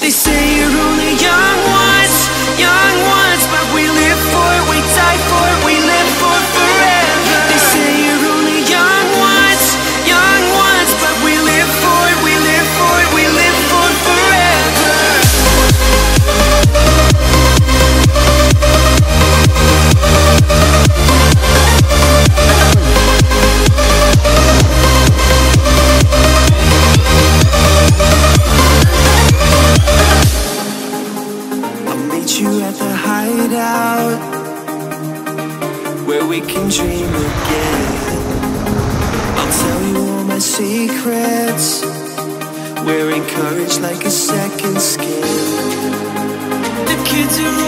They say you at the hideout where we can dream again. I'll tell you all my secrets. We're encouraged like a second skin. The kids are.